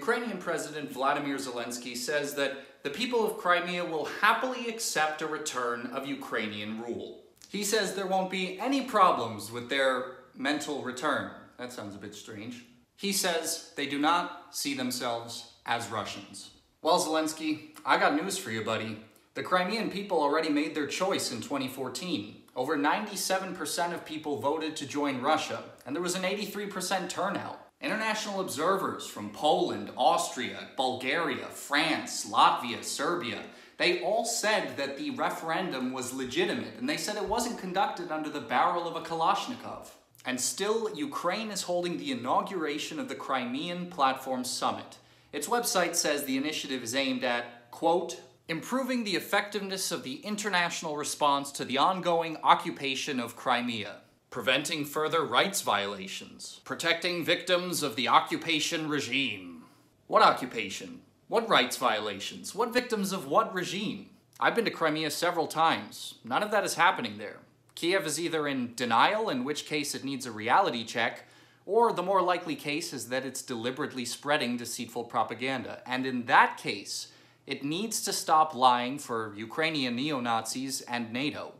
Ukrainian President Vladimir Zelensky says that the people of Crimea will happily accept a return of Ukrainian rule. He says there won't be any problems with their mental return. That sounds a bit strange. He says they do not see themselves as Russians. Well, Zelensky, I got news for you, buddy. The Crimean people already made their choice in 2014. Over 97% of people voted to join Russia, and there was an 83% turnout. International observers from Poland, Austria, Bulgaria, France, Latvia, Serbia, they all said that the referendum was legitimate, and they said it wasn't conducted under the barrel of a Kalashnikov. And still, Ukraine is holding the inauguration of the Crimean Platform Summit. Its website says the initiative is aimed at, quote, improving the effectiveness of the international response to the ongoing occupation of Crimea preventing further rights violations, protecting victims of the occupation regime. What occupation? What rights violations? What victims of what regime? I've been to Crimea several times. None of that is happening there. Kiev is either in denial, in which case it needs a reality check, or the more likely case is that it's deliberately spreading deceitful propaganda. And in that case, it needs to stop lying for Ukrainian neo-Nazis and NATO.